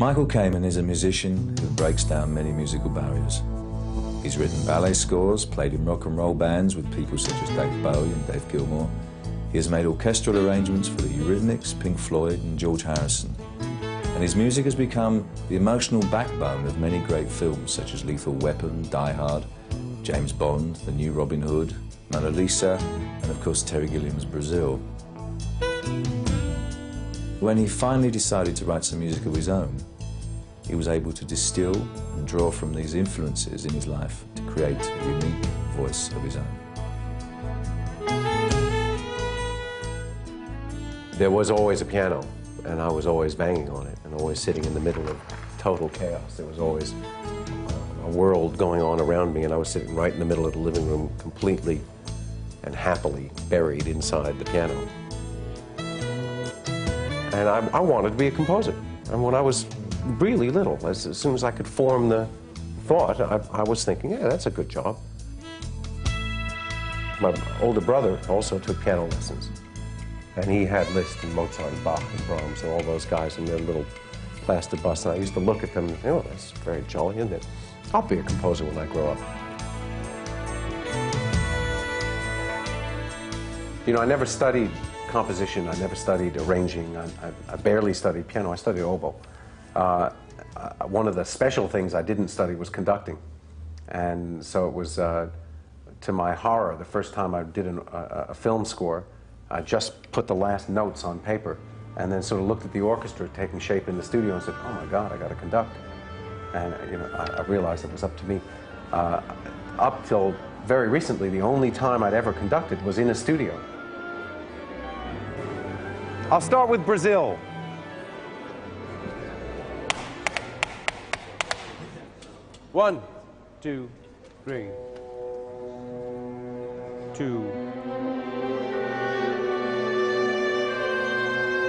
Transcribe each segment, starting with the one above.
Michael Kamen is a musician who breaks down many musical barriers. He's written ballet scores, played in rock and roll bands with people such as Dave Bowie and Dave Gilmour. He has made orchestral arrangements for the Eurythmics, Pink Floyd and George Harrison. And his music has become the emotional backbone of many great films such as Lethal Weapon, Die Hard, James Bond, The New Robin Hood, Mona Lisa, and of course Terry Gilliam's Brazil. When he finally decided to write some music of his own, he was able to distill and draw from these influences in his life to create a unique voice of his own. There was always a piano, and I was always banging on it, and always sitting in the middle of total chaos. There was always uh, a world going on around me, and I was sitting right in the middle of the living room, completely and happily buried inside the piano. And I, I wanted to be a composer. And when I was really little, as, as soon as I could form the thought, I, I was thinking, yeah, that's a good job. My older brother also took piano lessons. And he had Liszt and Mozart and Bach and Brahms and all those guys in their little plastic bus. And I used to look at them and think, oh, that's very jolly, isn't it? I'll be a composer when I grow up. You know, I never studied composition. I never studied arranging. I, I, I barely studied piano. I studied oboe. Uh, one of the special things I didn't study was conducting. And so it was, uh, to my horror, the first time I did an, a, a, film score, I just put the last notes on paper and then sort of looked at the orchestra taking shape in the studio and said, oh my God, I got to conduct. And you know, I, I, realized it was up to me. Uh, up till very recently, the only time I'd ever conducted was in a studio. I'll start with Brazil. One, two, three, two.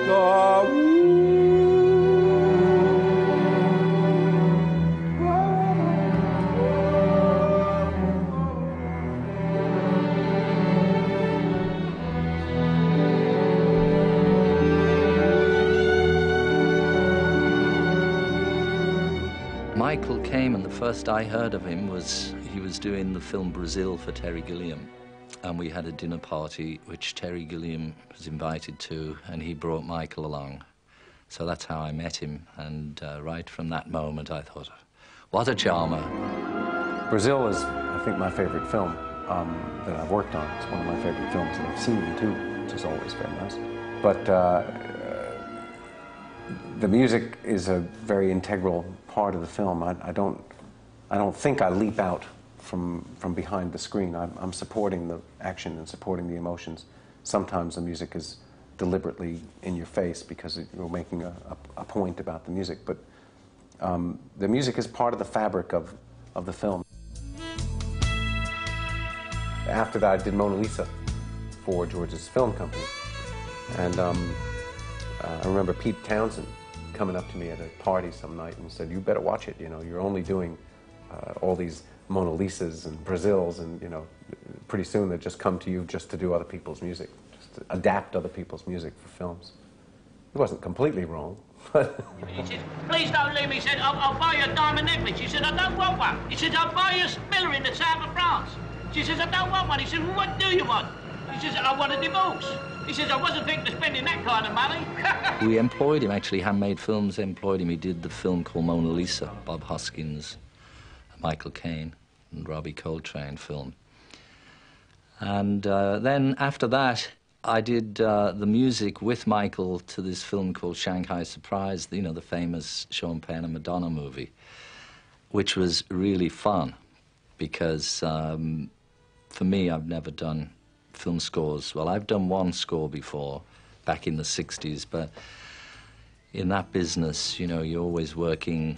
Go. Michael Kamen, and the first I heard of him was he was doing the film Brazil for Terry Gilliam. And we had a dinner party which Terry Gilliam was invited to, and he brought Michael along. So that's how I met him. And uh, right from that moment, I thought, what a charmer. Brazil is, I think, my favorite film um, that I've worked on. It's one of my favorite films that I've seen, too, which is always very nice. But uh, the music is a very integral part of the film. I, I, don't, I don't think I leap out from, from behind the screen. I'm, I'm supporting the action and supporting the emotions. Sometimes the music is deliberately in your face because you're making a, a, a point about the music, but um, the music is part of the fabric of, of the film. After that, I did Mona Lisa for George's film company. And um, uh, I remember Pete Townshend coming up to me at a party some night and said, you better watch it, you know, you're only doing uh, all these Mona Lisas and Brazils and, you know, pretty soon they just come to you just to do other people's music, just to adapt other people's music for films. He wasn't completely wrong. he said, please don't leave me. He said, I'll, I'll, buy you a diamond necklace. He said, I don't want one. He said, I'll buy you a spiller in the south of France. She says, I don't want one. He said, well, what do you want? He says, I want a divorce. He says, I wasn't thinking of spending that kind of money. we employed him, actually, Handmade Films employed him. He did the film called Mona Lisa, Bob Hoskins, Michael Caine, and Robbie Coltrane film. And uh, then after that, I did uh, the music with Michael to this film called Shanghai Surprise, you know, the famous Sean Penn and Madonna movie, which was really fun because um, for me, I've never done film scores. Well, I've done one score before, back in the 60s, but in that business, you know, you're always working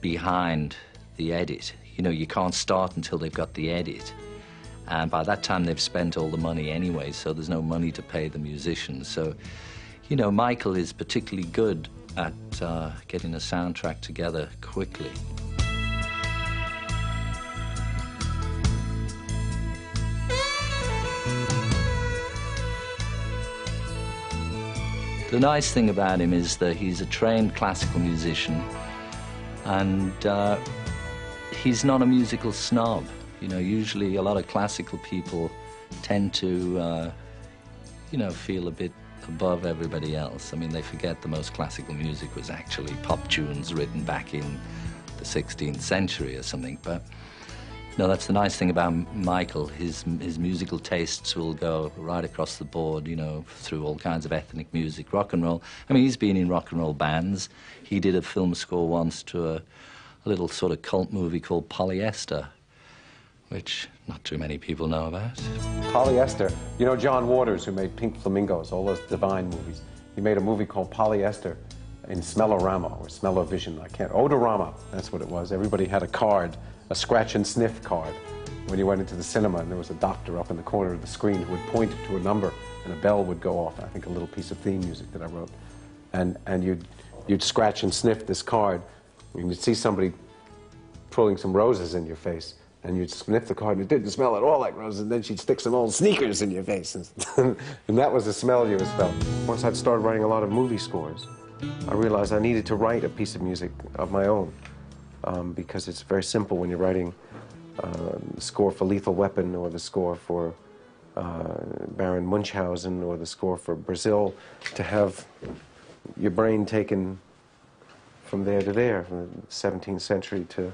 behind the edit. You know, you can't start until they've got the edit. And by that time, they've spent all the money anyway, so there's no money to pay the musicians. So, you know, Michael is particularly good at uh, getting a soundtrack together quickly. The nice thing about him is that he's a trained classical musician and uh, he's not a musical snob. You know, usually a lot of classical people tend to, uh, you know, feel a bit above everybody else. I mean, they forget the most classical music was actually pop tunes written back in the 16th century or something. But no, that's the nice thing about Michael. His his musical tastes will go right across the board, you know, through all kinds of ethnic music, rock and roll. I mean, he's been in rock and roll bands. He did a film score once to a, a little sort of cult movie called Polyester, which not too many people know about. Polyester. You know John Waters, who made Pink Flamingos, all those Divine movies. He made a movie called Polyester in Smellorama or Smell-O-Vision. I can't. Odorama. That's what it was. Everybody had a card a scratch and sniff card when you went into the cinema and there was a doctor up in the corner of the screen who would point to a number and a bell would go off. I think a little piece of theme music that I wrote. And, and you'd, you'd scratch and sniff this card and you'd see somebody pulling some roses in your face and you'd sniff the card and it didn't smell at all like roses and then she'd stick some old sneakers in your face and, and that was the smell you smelled. Once I'd started writing a lot of movie scores, I realized I needed to write a piece of music of my own um, because it's very simple when you're writing uh, score for Lethal Weapon or the score for uh, Baron Munchausen or the score for Brazil to have your brain taken from there to there, from the 17th century to,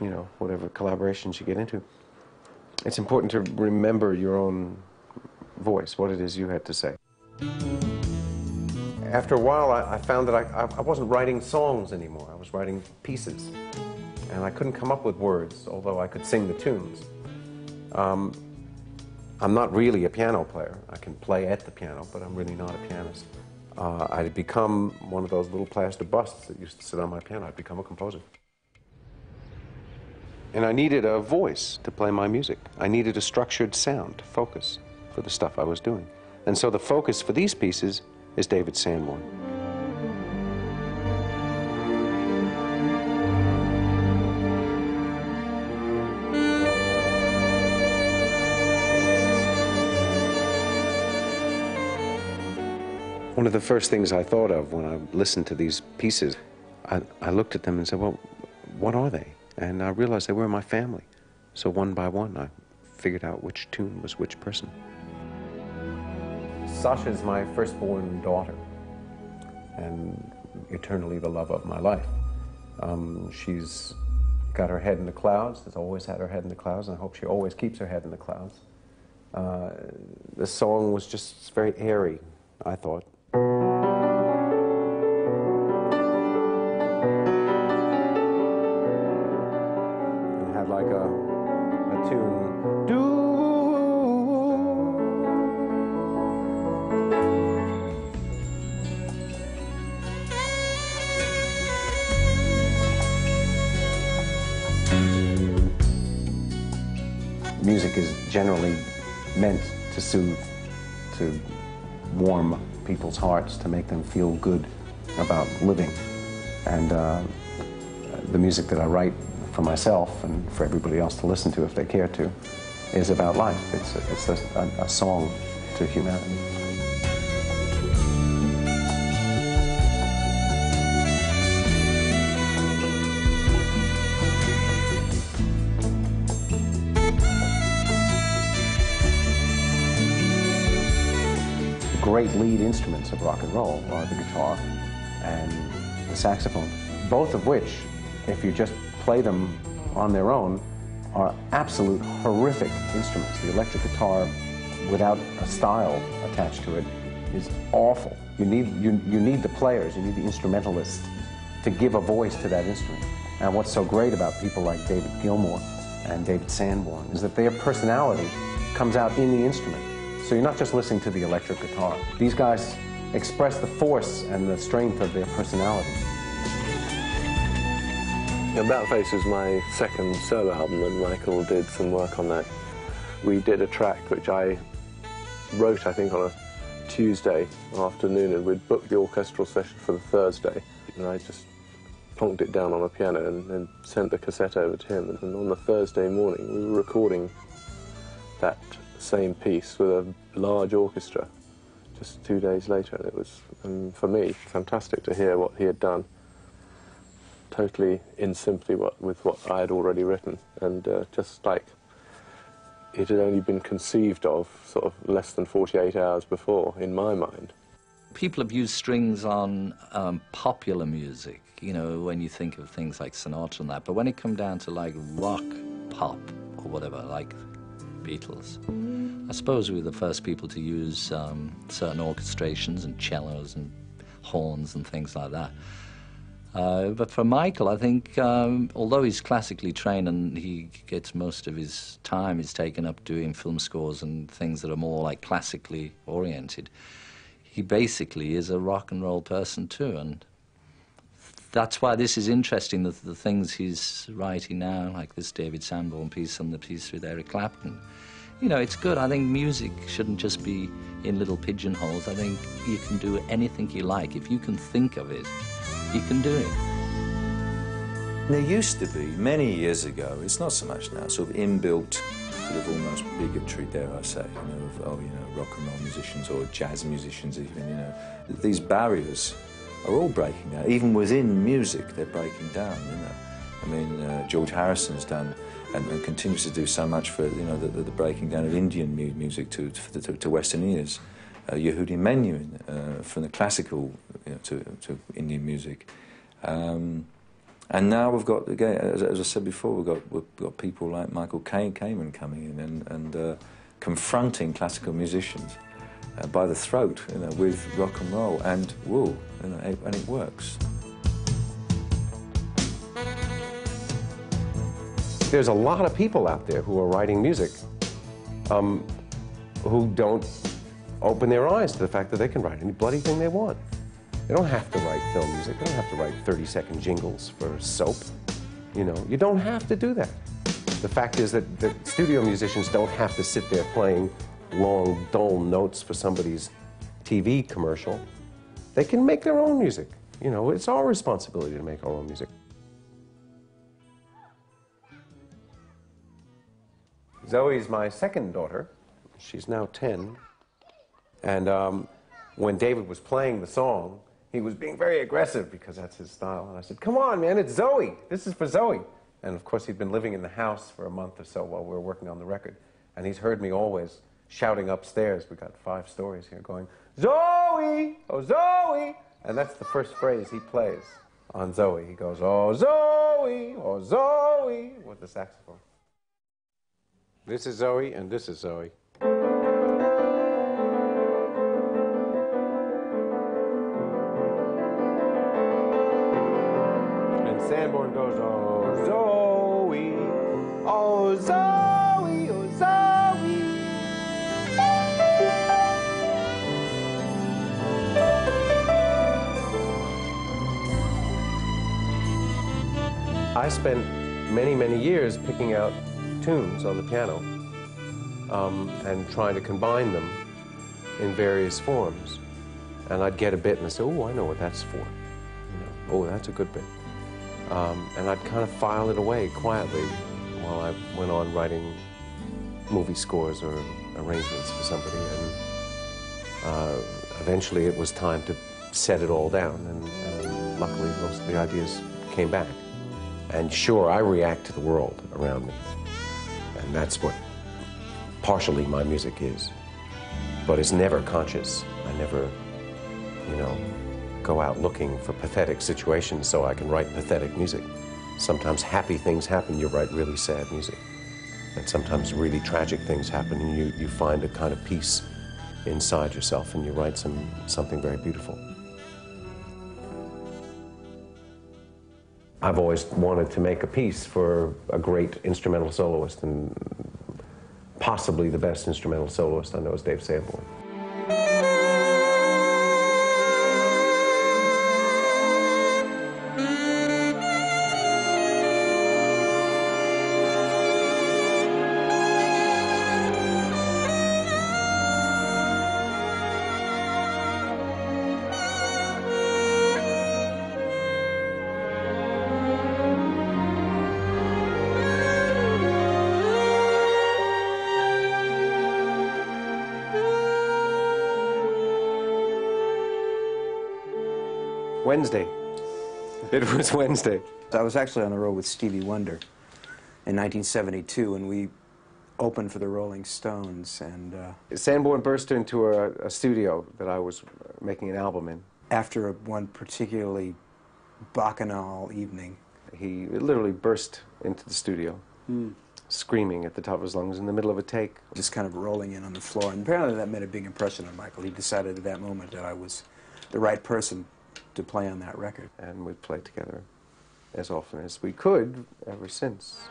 you know, whatever collaborations you get into. It's important to remember your own voice, what it is you had to say. After a while, I, I found that I, I wasn't writing songs anymore. I was writing pieces. And I couldn't come up with words, although I could sing the tunes. Um, I'm not really a piano player. I can play at the piano, but I'm really not a pianist. Uh, I'd become one of those little plaster busts that used to sit on my piano. I'd become a composer. And I needed a voice to play my music. I needed a structured sound, to focus for the stuff I was doing. And so the focus for these pieces is David Sanborn. One of the first things I thought of when I listened to these pieces, I, I looked at them and said, well, what are they? And I realized they were my family. So one by one, I figured out which tune was which person. Sasha is my firstborn daughter and eternally the love of my life. Um, she's got her head in the clouds, has always had her head in the clouds, and I hope she always keeps her head in the clouds. Uh, the song was just very airy, I thought. Soothe, to warm people's hearts, to make them feel good about living. And uh, the music that I write for myself and for everybody else to listen to if they care to is about life. It's it's a, a song to humanity. Lead instruments of rock and roll are the guitar and the saxophone, both of which, if you just play them on their own, are absolute horrific instruments. The electric guitar, without a style attached to it, is awful. You need, you, you need the players, you need the instrumentalists to give a voice to that instrument. And what's so great about people like David Gilmour and David Sanborn is that their personality comes out in the instrument. So you're not just listening to the electric guitar. These guys express the force and the strength of their personality. About Face was my second solo album and Michael did some work on that. We did a track which I wrote, I think, on a Tuesday afternoon and we'd booked the orchestral session for the Thursday and I just plonked it down on a piano and, and sent the cassette over to him and on the Thursday morning we were recording that same piece with a large orchestra just two days later, and it was, um, for me, fantastic to hear what he had done. Totally in sympathy what, with what I had already written, and uh, just like it had only been conceived of sort of less than 48 hours before in my mind. People have used strings on um, popular music, you know, when you think of things like Sinatra and that, but when it come down to like rock, pop, or whatever, like Beatles, I suppose we were the first people to use um, certain orchestrations and cellos and horns and things like that. Uh, but for Michael, I think, um, although he's classically trained and he gets most of his time is taken up doing film scores and things that are more like classically oriented, he basically is a rock and roll person too. And that's why this is interesting, the, the things he's writing now, like this David Sanborn piece and the piece with Eric Clapton. You know, it's good. I think music shouldn't just be in little pigeonholes. I think you can do anything you like. If you can think of it, you can do it. There used to be, many years ago, it's not so much now, sort of inbuilt sort of almost bigotry, dare I say, you know, of, oh, you know, rock and roll musicians or jazz musicians even, you know. These barriers are all breaking down. Even within music, they're breaking down, you know. I mean, uh, George Harrison's done and, and, continues to do so much for, you know, the, the, breaking down of Indian mu music to, to, to Western ears uh, Yehudi Menuhin, uh, from the classical you know, to, to Indian music. Um, and now we've got, again, as, as, I said before, we've got, we've got people like Michael Kamen coming in and, and uh, confronting classical musicians uh, by the throat you know, with rock and roll and wool, you know, and it works. There's a lot of people out there who are writing music um, who don't open their eyes to the fact that they can write any bloody thing they want. They don't have to write film music. They don't have to write 30-second jingles for soap. You know, you don't have to do that. The fact is that, that studio musicians don't have to sit there playing long, dull notes for somebody's TV commercial. They can make their own music. You know, it's our responsibility to make our own music. Zoe's my second daughter. She's now 10. And um, when David was playing the song, he was being very aggressive because that's his style. And I said, Come on, man, it's Zoe. This is for Zoe. And of course, he'd been living in the house for a month or so while we were working on the record. And he's heard me always shouting upstairs. We got five stories here going, Zoe! Oh, Zoe! And that's the first phrase he plays on Zoe. He goes, Oh, Zoe! Oh, Zoe! with the saxophone. This is Zoe, and this is Zoe. And Sanborn goes, oh, Zoe, I spent many, many years picking out tunes on the piano um, and trying to combine them in various forms. And I'd get a bit and I'd say, oh, I know what that's for. You know, oh, that's a good bit. Um, and I'd kind of file it away quietly while I went on writing movie scores or arrangements for somebody. And uh, eventually it was time to set it all down. And uh, luckily, most of the ideas came back. And sure, I react to the world around me. And that's what partially my music is. But it's never conscious. I never, you know, go out looking for pathetic situations so I can write pathetic music. Sometimes happy things happen, you write really sad music. And sometimes really tragic things happen and you, you find a kind of peace inside yourself and you write some, something very beautiful. I've always wanted to make a piece for a great instrumental soloist and possibly the best instrumental soloist I know is Dave Sanborn. Wednesday. It was Wednesday. I was actually on the road with Stevie Wonder in 1972, and we opened for the Rolling Stones. And uh, Sanborn burst into a, a studio that I was making an album in. after a, one particularly bacchanal evening, He literally burst into the studio, screaming at the top of his lungs in the middle of a take. just kind of rolling in on the floor. And apparently that made a big impression on Michael. He decided at that moment that I was the right person to play on that record. and we played together as often as we could ever since.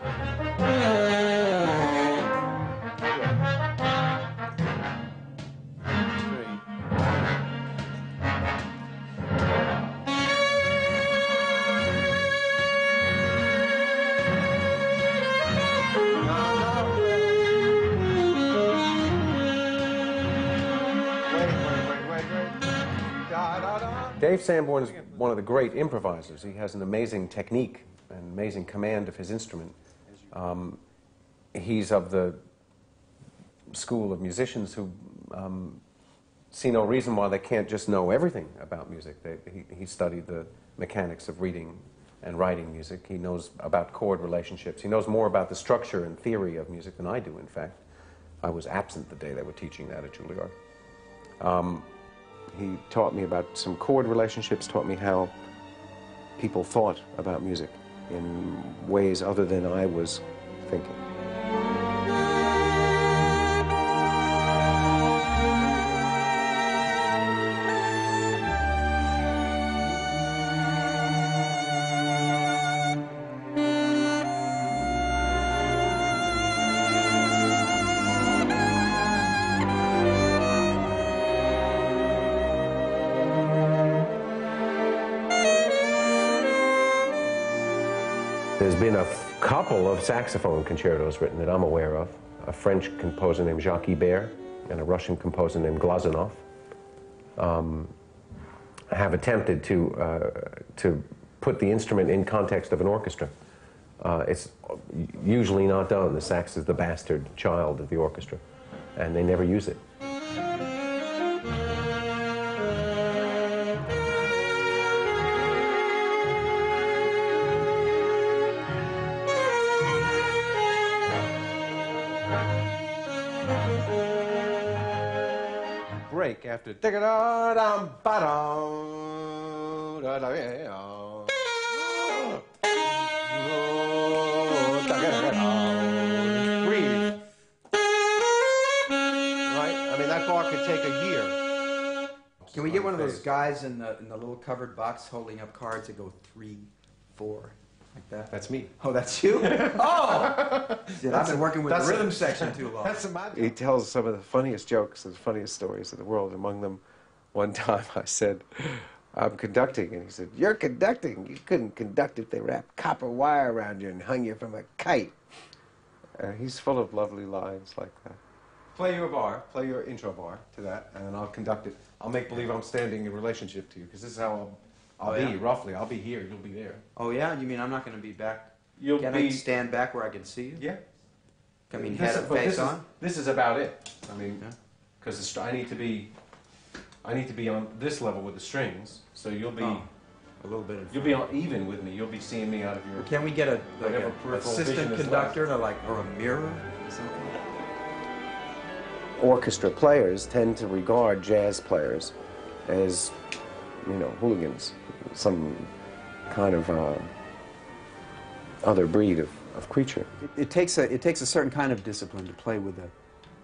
Dave Sanborn is one of the great improvisers. He has an amazing technique and amazing command of his instrument. Um, he's of the school of musicians who um, see no reason why they can't just know everything about music. They, he, he studied the mechanics of reading and writing music. He knows about chord relationships. He knows more about the structure and theory of music than I do, in fact. I was absent the day they were teaching that at Juilliard. Um, he taught me about some chord relationships, taught me how people thought about music in ways other than I was thinking. Saxophone concertos written that I'm aware of. A French composer named Jacques Ibert and a Russian composer named Glazunov um, have attempted to, uh, to put the instrument in context of an orchestra. Uh, it's usually not done. The sax is the bastard child of the orchestra, and they never use it. Break after breathe. Right? I mean, that bar could take a year. Can we get one of those guys in the, in the little covered box holding up cards that go three, four, like that? That's me. Oh, that's you? oh! Shit, I've been working with the that's a- rhythm section too long. That's my. He tells some of the funniest jokes and funniest stories in the world. Among them, one time I said, I'm conducting. And he said, You're conducting. You couldn't conduct if they wrapped copper wire around you and hung you from a kite. And he's full of lovely lines like that. Play your bar, play your intro bar to that, and then I'll conduct it. I'll make believe I'm standing in relationship to you, because this is how I'll, I'll Oh, be, yeah? roughly. I'll be here, you'll be there. Oh, yeah? You mean I'm not going to be back? You'll Can be- I stand back where I can see you? Yeah. I mean, This head is- face this is- on? This is about it. I mean, Yeah. because I need to be, I need to be on this level with the strings. So you'll be, Oh, a little bit of. you'll be on even with me. You'll be seeing me out of your. Can we get a, like Whatever a assistant conductor to like, or a mirror something? Orchestra players tend to regard jazz players as, you know, hooligans, some kind of uh, other breed of, of creature. It, it takes a it takes a certain kind of discipline to play with a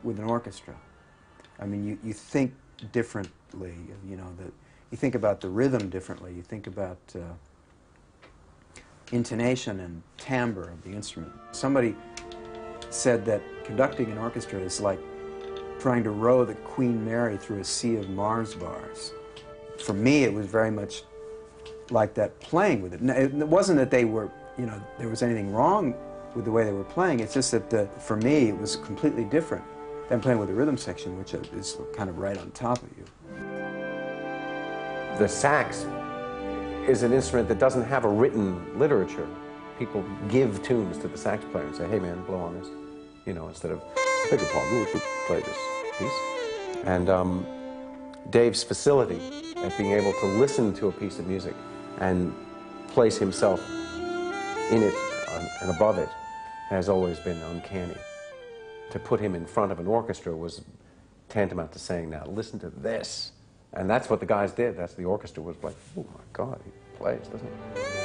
with an orchestra. I mean, you, you think differently. You know that you think about the rhythm differently. You think about uh, intonation and timbre of the instrument. Somebody said that conducting an orchestra is like trying to row the Queen Mary through a sea of Mars bars. For me, it was very much like that playing with it. It wasn't that they were, you know, there was anything wrong with the way they were playing. It's just that the, for me, it was completely different than playing with the rhythm section, which is kind of right on top of you. The sax is an instrument that doesn't have a written literature. People give tunes to the sax player and say, hey man, blow on this. You know, instead of, beg your pardon, you play this piece? And um, Dave's facility at being able to listen to a piece of music and place himself in it and above it has always been uncanny. To put him in front of an orchestra was tantamount to saying, now listen to this. And that's what the guys did. That's the orchestra was like, oh my God, he plays, doesn't he?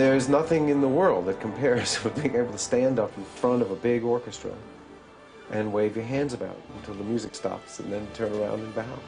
There's nothing in the world that compares with being able to stand up in front of a big orchestra and wave your hands about until the music stops and then turn around and bow.